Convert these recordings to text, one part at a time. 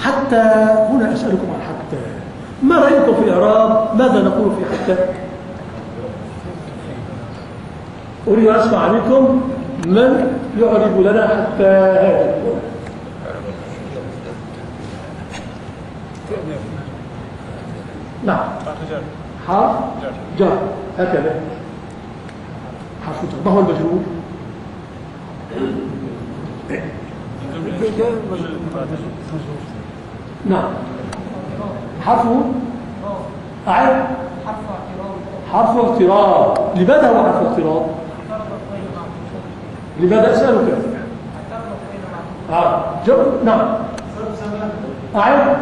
حتى هنا أسألكم عن حتى ما رأيكم في الإعراب؟ ماذا نقول في حتى؟ أريد أن أسمع منكم من يعرب لنا حتى هذا نعم. حرف جر هكذا. حرف جر ما هو المجرور. نعم. حرف أعد حرف اغتراب. لماذا هو حرف اغتراب؟ لماذا؟ أسألك آه. جو... نعم. أعد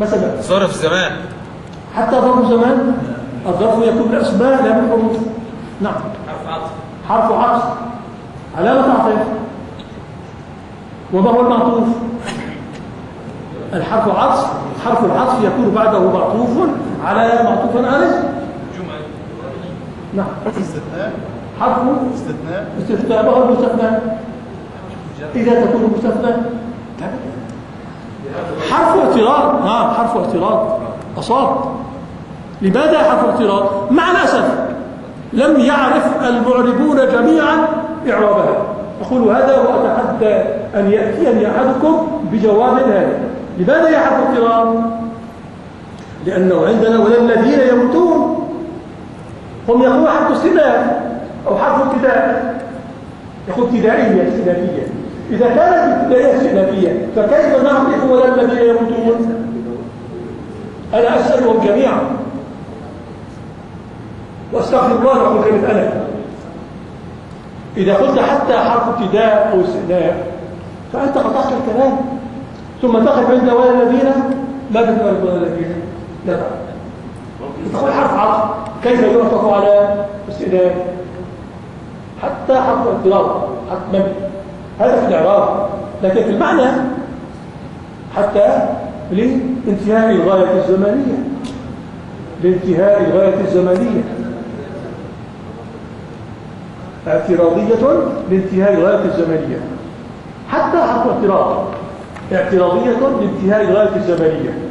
مثلا ظرف زمان. حتى ظرف زمان؟ الظرف يكون بالأسماء لا بالحروف نعم. حرف عطف. حرف عطف. علامة عطف. وما هو المعطوف؟ الحرف عطف حرف العطف يكون بعده معطوف على معطوف عليه. نعم. استثناء. حرف استثناء. استثناء ما هو المستثنى. إذا تكون مستثنى. حرف اعتراض. نعم حرف اعتراض. أصاب. لماذا حرف اعتراض؟ مع الأسف لم يعرف المعربون جميعا إعرابها. أقول هذا وأتحدى أن يأتيني أحدكم بجواب هذا. لماذا يا حرف اعتراض لأنه عندنا ولا الذين يموتون. هم يقولون حرف استئناف أو حرف ابتداء يقول ابتدائية استئنافية إذا كانت ابتدائية استئنافية فكيف نعرف ولا الذين يموتون؟ أنا أسألهم جميعا. وأستغفر الله لكم كلمة أنا. إذا قلت حتى حرف ابتداء أو استئناف فأنت قطعت الكلام. ثم تقف عند ولا الذين ماذا تقول ولا الذين لا تقول حرف عطف كيف يعطف على استئناف؟ حتى حرف اعتراض حتما هذا في الإعراب. لكن في المعنى حتى لانتهاء الغاية الزمنية. لانتهاء الغاية الزمنية. اعتراضية لانتهاء الغاية الزمنية. حتى حرف اعتراض اعتراضية لانتهاء الغاية الزمنية